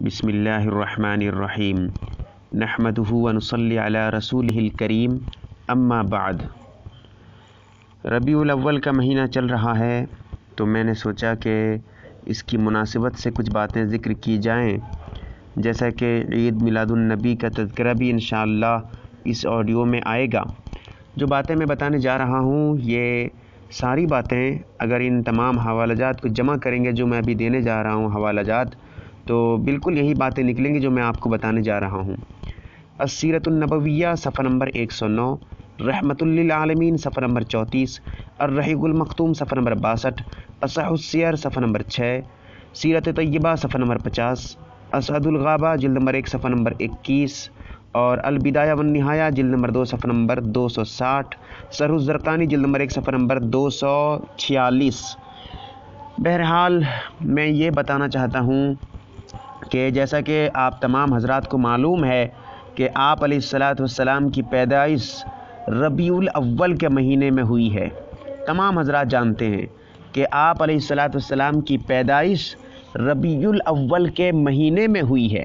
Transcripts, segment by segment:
بسم اللہ الرحمن الرحیم نحمده ونصلی علی رسول الکریم اما بعد ربیع الاول کا مہینہ چل رہا ہے تو میں نے سوچا کہ اس کی مناسبت سے کچھ باتیں ذکر کی جائیں جیسا کہ عید میلاد النبی کا تذکرہ بھی انشاءاللہ اس آڈیو میں آئے گا جو باتیں میں بتانے جا رہا ہوں یہ ساری باتیں اگر ان تمام حوالہ جات کو جمع کریں گے جو میں ابھی دینے جا رہا ہوں حوالہ جات تو بالکل یہی باتیں نکلیں گی جو میں آپ کو بتانے جا رہا ہوں۔ السیرت النبویہ، صفحہ نمبر ایک سو نو۔ رحمۃ للعالمین، صفحہ نمبر چوتیس الرحیق المختوم، صفحہ نمبر باسٹھ۔ اصح السیر، صفحہ نمبر چھ۔ سیرت طیبہ، صفحہ نمبر پچاس۔ اسعد الغابہ، جلد نمبر ایک، صفحہ نمبر اکیس۔ اور البدایہ والنہایہ، جلد نمبر دو، صفحہ نمبر دو سو ساٹھ۔ سر الزرقانی، جلد نمبر ایک، صفحہ نمبر دو سو چھیالیس۔ بہرحال میں یہ بتانا چاہتا ہوں کہ جیسا کہ آپ تمام حضرات کو معلوم ہے کہ آپ علیہ الصلاۃ والسلام کی پیدائش ربیع الاول کے مہینے میں ہوئی ہے۔ تمام حضرات جانتے ہیں کہ آپ علیہ الصلاۃ والسلام کی پیدائش ربیع الاول کے مہینے میں ہوئی ہے۔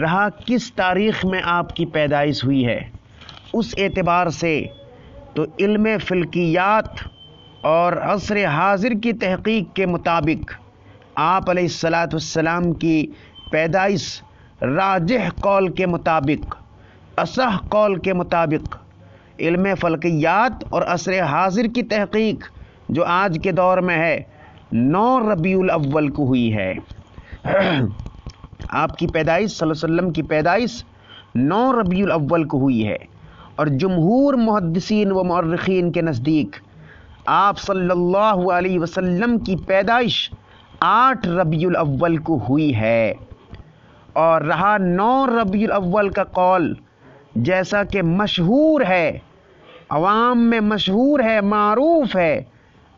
رہا کس تاریخ میں آپ کی پیدائش ہوئی ہے؟ اس اعتبار سے تو علم فلکیات اور عصر حاضر کی تحقیق کے مطابق آپ علیہ الصلاۃ والسلام کی پیدائش راجح قول کے مطابق، اصح قول کے مطابق، علم فلکیات اور عصر حاضر کی تحقیق جو آج کے دور میں ہے، نو ربیع الاول کو ہوئی ہے۔ آپ کی پیدائش صلی اللہ علیہ وسلم کی پیدائش نو ربیع الاول کو ہوئی ہے اور جمہور محدثین و مورخین کے نزدیک آپ صلی اللہ علیہ وسلم کی پیدائش آٹھ ربیع الاول کو ہوئی ہے۔ اور رہا نو ربیع الاول کا قول، جیسا کہ مشہور ہے، عوام میں مشہور ہے، معروف ہے۔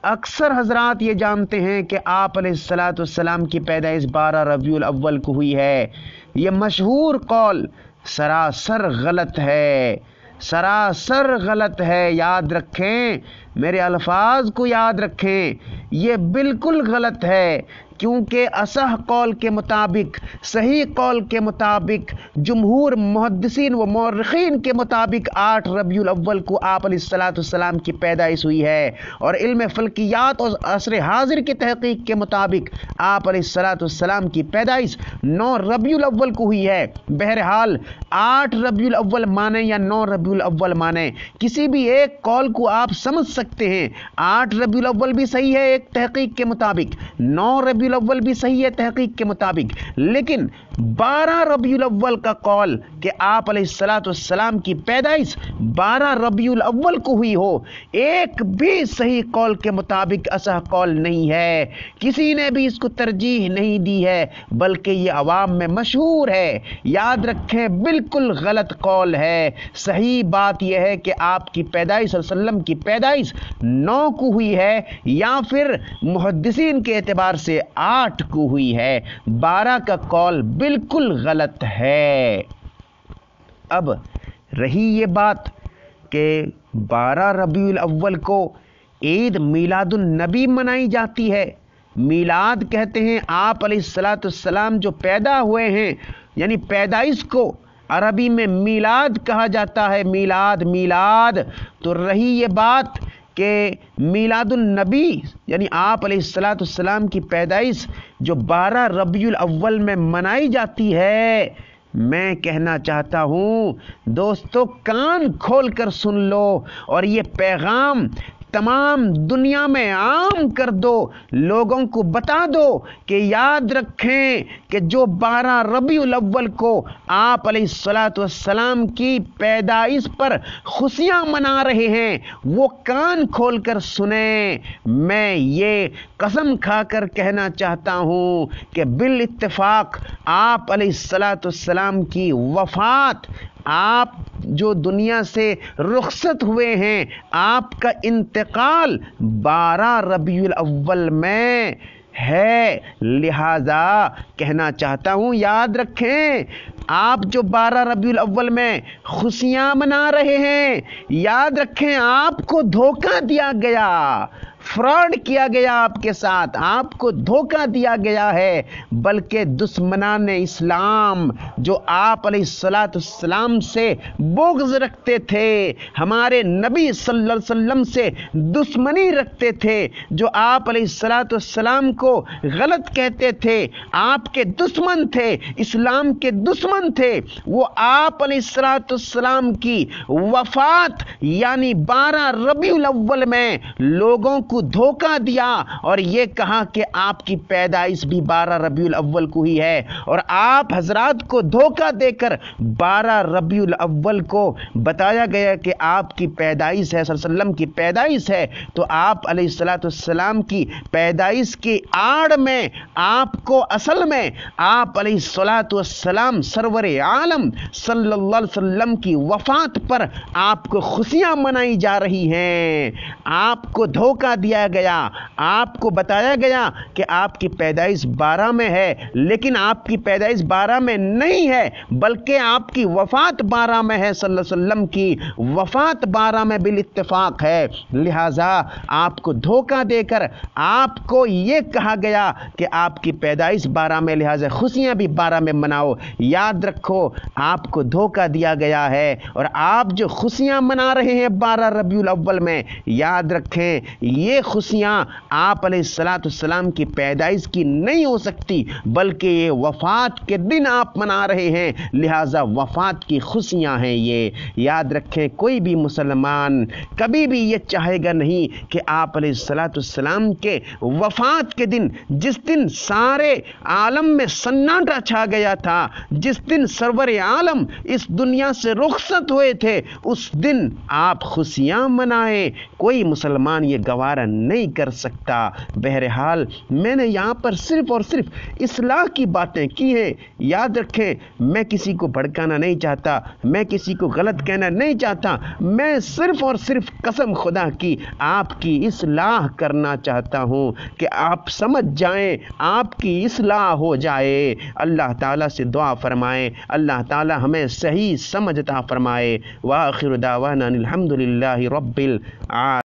اکثر حضرات یہ جانتے ہیں کہ آپ علیہ السلاۃ والسلام کی پیدائش بارہ ربیع الاول کو ہوئی ہے۔ یہ مشہور قول سراسر غلط ہے۔ سراسر غلط ہے، یاد رکھیں۔ میرے الفاظ کو یاد رکھیں۔ یہ بالکل غلط ہے۔ کیونکہ اصح قول کے مطابق، صحیح قول کے مطابق جمہور محدثین و مورخین کے مطابق آٹھ ربیع الاول کو آپ علیہ الصلاۃ والسلام کی پیدائش ہوئی ہے۔ اور علم فلکیات اور عصر حاضر کی تحقیق کے مطابق آپ علیہ الصلاۃ والسلام کی پیدائش نو ربیع الاول کو ہوئی ہے۔ بہرحال، آٹھ ربیع الاول مانیں یا نو ربیع الاول مانیں، کسی بھی ایک قول کو آپ سمجھ سکتے ہیں۔ آٹھ ربیع الاول بھی صحیح ہے ایک تحقیق کے مطابق، نو ربیع الاول بھی صحیح ہے تحقیق کے مطابق، لیکن بارہ ربیع الاول کا قول کہ آپ علیہ السلاۃ والسلام کی پیدائش بارہ ربیع الاول کو ہوئی ہو، ایک بھی صحیح قول کے مطابق ایسا قول نہیں ہے۔ کسی نے بھی اس کو ترجیح نہیں دی ہے، بلکہ یہ عوام میں مشہور ہے۔ یاد رکھیں، بالکل غلط قول ہے۔ صحیح بات یہ ہے کہ آپ کی پیدائش علیہ وسلم کی پیدائش نو کو ہوئی ہے، یا پھر محدثین کے اعتبار سے آٹھ کو ہوئی ہے، بارہ کا قول بالکل غلط ہے۔ اب رہی یہ بات کہ بارہ ربیع الاول کو عید میلاد النبی منائی جاتی ہے۔ میلاد کہتے ہیں آپ علیہ السلاۃ السلام جو پیدا ہوئے ہیں یعنی پیدائش کو عربی میں میلاد کہا جاتا ہے، میلاد میلاد۔ تو رہی یہ بات کہ میلاد النبی یعنی آپ علیہ السلاۃ السلام کی پیدائش جو بارہ ربیع الاول میں منائی جاتی ہے، میں کہنا چاہتا ہوں، دوستو، کان کھول کر سن لو اور یہ پیغام تمام دنیا میں عام کر دو، لوگوں کو بتا دو کہ یاد رکھیں کہ جو بارہ ربیع الاول کو آپ علیہ الصلاۃ والسلام کی پیدائش پر خوشیاں منا رہے ہیں، وہ کان کھول کر سنیں۔ میں یہ قسم کھا کر کہنا چاہتا ہوں کہ بال اتفاق آپ علیہ الصلاۃ والسلام کی وفات آپ جو دنیا سے رخصت ہوئے ہیں، آپ کا انتقال بارہ ربیع الاول میں ہے۔ لہذا کہنا چاہتا ہوں، یاد رکھیں، آپ جو بارہ ربیع الاول میں خوشیاں منا رہے ہیں، یاد رکھیں، آپ کو دھوکہ دیا گیا۔ فراڈ کیا گیا آپ کے ساتھ، آپ کو دھوکہ دیا گیا ہے، بلکہ دشمنان اسلام جو آپ علیہ السلاۃ السلام سے بغض رکھتے تھے، ہمارے نبی صلی اللہ علیہ وسلم سے دشمنی رکھتے تھے، جو آپ علیہ السلاۃ السلام کو غلط کہتے تھے، آپ کے دشمن تھے، اسلام کے دشمن تھے، وہ آپ علیہ السلاۃ السلام کی وفات یعنی بارہ ربیع الاول میں لوگوں کو دھوکہ دیا اور یہ کہا کہ آپ کی پیدائش بھی بارہ ربیع الاول کو ہی ہے اور آپ حضرات کو دھوکہ دے کر بارہ ربیع الاول کو بتایا گیا کہ آپ کی پیدائش ہے، صلی اللہ علیہ وسلم کی پیدائش ہے، تو آپ علیہ السلاۃ السلام کی پیدائش کی آڑ میں، آپ کو اصل میں آپ علیہ السلاۃ والسلام سرور عالم صلی اللہ علیہ وسلم کی وفات پر آپ کو خوشیاں منائی جا رہی ہیں۔ آپ کو دھوکہ دیا گیا۔ آپ کو بتایا گیا کہ آپ کی پیدائش بارہ میں ہے، لیکن آپ کی پیدائش بارہ میں نہیں ہے، بلکہ آپ کی وفات بارہ میں ہے، صلی اللہ علیہ وسلم کی وفات بارہ میں بالاتفاق ہے۔ لہٰذا آپ کو دھوکہ دے کر آپ کو یہ کہا گیا کہ آپ کی پیدائش بارہ میں، لہٰذا خوشیاں بھی بارہ میں مناؤ۔ یاد رکھو، آپ کو دھوکہ دیا گیا ہے اور آپ جو خوشیاں منا رہے ہیں بارہ ربیع الاول میں، یاد رکھیں، یہ خوشیاں آپ علیہ السلاۃ السلام کی پیدائش کی نہیں ہو سکتی، بلکہ یہ وفات کے دن آپ منا رہے ہیں۔ لہٰذا وفات کی خوشیاں ہیں یہ۔ یاد رکھیں، کوئی بھی مسلمان کبھی بھی یہ چاہے گا نہیں کہ آپ علیہ السلاۃ السلام کے وفات کے دن، جس دن سارے عالم میں سناٹا چھا گیا تھا، جس دن سرور عالم اس دنیا سے رخصت ہوئے تھے، اس دن آپ خوشیاں منائیں۔ کوئی مسلمان یہ گوارا نہیں کر سکتا۔ بہرحال میں نے یہاں پر صرف اور صرف اصلاح کی باتیں کی ہیں۔ یاد رکھیں، میں کسی کو بھڑکانا نہیں چاہتا، میں کسی کو غلط کہنا نہیں چاہتا۔ میں صرف اور صرف قسم خدا کی، آپ کی اصلاح کرنا چاہتا ہوں کہ آپ سمجھ جائیں، آپ کی اصلاح ہو جائے۔ اللہ تعالیٰ سے دعا فرمائیں، اللہ تعالیٰ ہمیں صحیح سمجھتا فرمائے۔ واخر دعوانا الحمد للہ رب العالمین۔